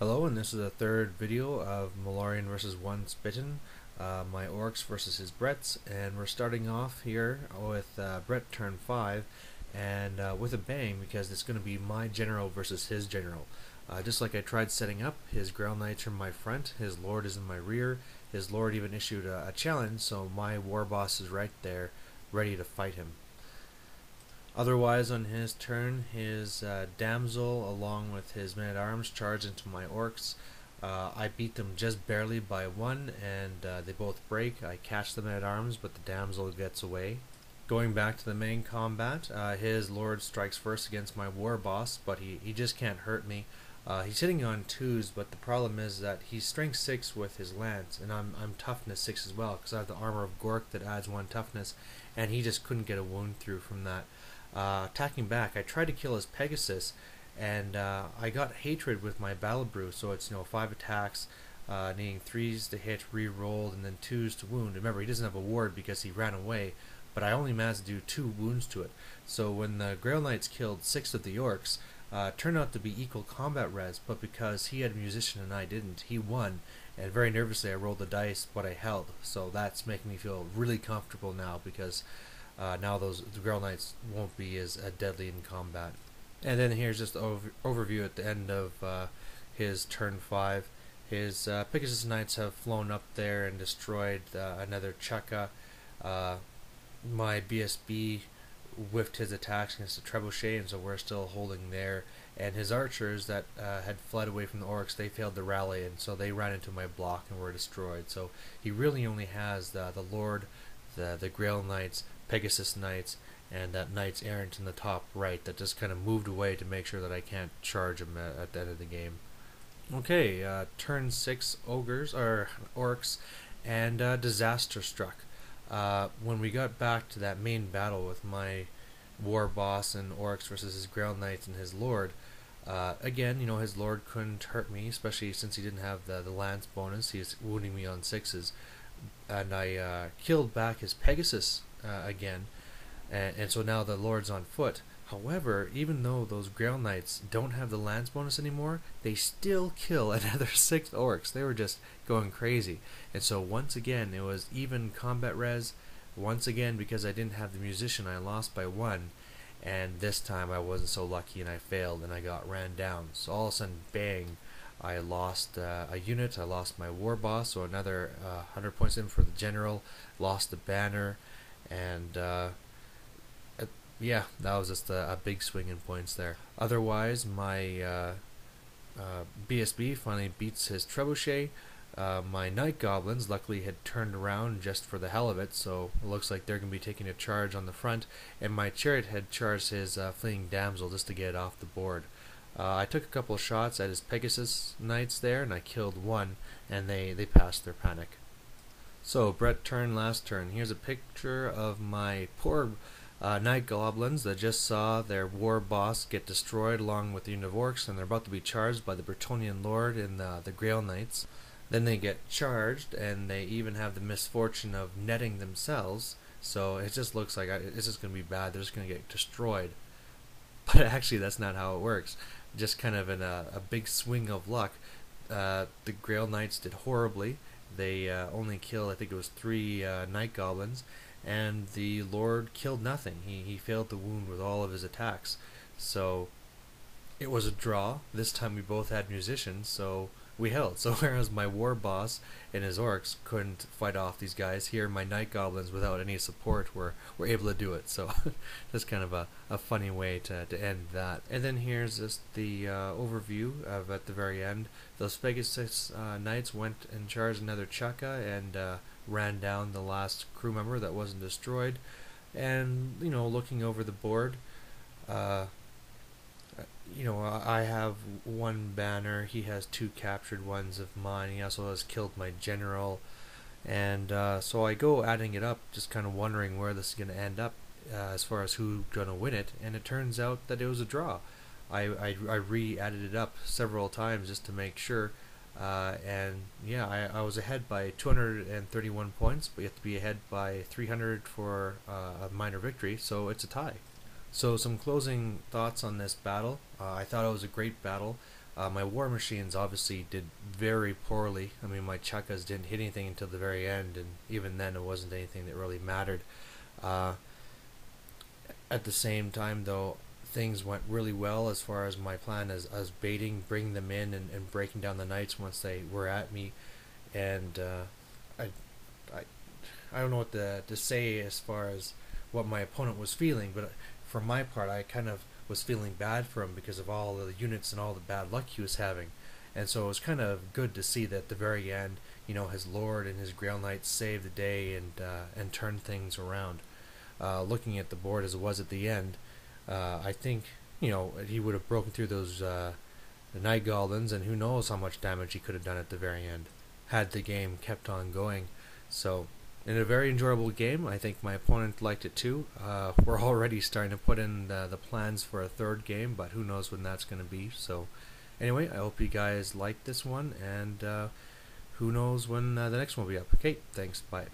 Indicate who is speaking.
Speaker 1: Hello, and this is the third video of Malorian versus Once Bitten, uh, my Orcs versus his Brets, and we're starting off here with uh, Bret turn 5, and uh, with a bang because it's going to be my general versus his general. Uh, just like I tried setting up, his Grail Knights are in my front, his Lord is in my rear, his Lord even issued a, a challenge, so my War Boss is right there, ready to fight him. Otherwise, on his turn, his uh, damsel, along with his men at arms, charge into my orcs. Uh, I beat them just barely by one, and uh, they both break. I catch the men at arms, but the damsel gets away. Going back to the main combat, uh, his lord strikes first against my war boss, but he, he just can't hurt me. Uh, he's hitting on twos, but the problem is that he's strength six with his lance, and I'm I'm toughness six as well because I have the armor of Gork that adds one toughness, and he just couldn't get a wound through from that. Uh, attacking back, I tried to kill his Pegasus, and uh, I got hatred with my Battle Brew, so it's you know five attacks, uh, needing threes to hit, re-rolled, and then twos to wound. Remember, he doesn't have a ward because he ran away, but I only managed to do two wounds to it. So when the Grail Knights killed six of the Orcs, uh, turned out to be equal combat res, but because he had a musician and I didn't, he won. And very nervously, I rolled the dice, but I held. So that's making me feel really comfortable now because uh, now those the Grail Knights won't be as uh, deadly in combat. And then here's just over, overview at the end of uh, his turn five. His uh, Pegasus Knights have flown up there and destroyed uh, another Chukka. Uh, my BSB whiffed his attacks against the Trebuchet, and so we're still holding there. And his archers that uh, had fled away from the orcs, they failed to rally, and so they ran into my block and were destroyed. So he really only has the the Lord, the the Grail Knights, Pegasus Knights, and that Knights Errant in the top right that just kind of moved away to make sure that I can't charge him at, at the end of the game. Okay, uh, turn six ogres or orcs, and uh, disaster struck. Uh, when we got back to that main battle with my war boss and orcs versus his Grail Knights and his lord, uh, again, you know, his lord couldn't hurt me, especially since he didn't have the the lance bonus. He's wounding me on sixes, and I uh, killed back his Pegasus uh, again, and, and so now the Lord's on foot. However, even though those Grail Knights don't have the lance bonus anymore, they still kill another six orcs. They were just going crazy. And so once again, it was even combat res. Once again, because I didn't have the musician, I lost by one. And this time I wasn't so lucky and I failed and I got ran down. So all of a sudden, bang, I lost uh, a unit. I lost my war boss, so another uh, 100 points in for the general. Lost the banner and uh, yeah, that was just a, a, big swing in points there. Otherwise, my uh, uh, BSB finally beats his Trebuchet. Uh, my Night Goblins luckily had turned around just for the hell of it, so it looks like they're going to be taking a charge on the front. And my Chariot had charged his uh, Fleeing Damsel just to get it off the board. Uh, I took a couple of shots at his Pegasus Knights there, and I killed one, and they, they passed their panic. So, Bret turn last turn. Here's a picture of my poor uh, Night Goblins that just saw their war boss get destroyed along with the orcs, and they're about to be charged by the Bretonnian Lord and the, the Grail Knights. Then they get charged, and they even have the misfortune of netting themselves. So it just looks like it's just going to be bad. They're just going to get destroyed. But actually, that's not how it works. Just kind of in a, a big swing of luck, uh, the Grail Knights did horribly they uh, only killed, I think it was three uh, night goblins, and the Lord killed nothing. He, he failed to wound with all of his attacks. So it was a draw. This time we both had musicians, so we held. So whereas my war boss and his orcs couldn't fight off these guys, here my night goblins without any support were, were able to do it. So that's kind of a, a funny way to, to end that. And then here's just the uh, overview of at the very end. Those Pegasus uh, knights went and charged another Chukka and uh, ran down the last crew member that wasn't destroyed. And, you know, looking over the board, uh, you know, I have one banner. He has two captured ones of mine. He also has killed my general. And uh, so I go adding it up, just kind of wondering where this is going to end up uh, as far as who's going to win it. And it turns out that it was a draw. I, I, I re-added it up several times just to make sure. Uh, and yeah, I, I was ahead by 231 points, but you have to be ahead by 300 for uh, a minor victory, so it's a tie. So some closing thoughts on this battle. Uh, I thought it was a great battle. Uh, my war machines obviously did very poorly. I mean, my chukkas didn't hit anything until the very end, and even then, it wasn't anything that really mattered. Uh, at the same time, though, things went really well as far as my plan as, as baiting, bringing them in, and, and breaking down the knights once they were at me. And uh, I, I, I don't know what to, to say as far as what my opponent was feeling, but for my part, I kind of was feeling bad for him because of all the units and all the bad luck he was having. And so it was kind of good to see that at the very end, you know, his lord and his Grail Knights saved the day and uh, and turned things around. Uh, looking at the board as it was at the end, uh, I think you know he would have broken through those uh, Night Goblins, and who knows how much damage he could have done at the very end had the game kept on going. So in a very enjoyable game. I think my opponent liked it too. Uh, we're already starting to put in the, the, plans for a third game, but who knows when that's going to be. So, anyway, I hope you guys liked this one, and uh, who knows when uh, the next one will be up. Okay, thanks. Bye.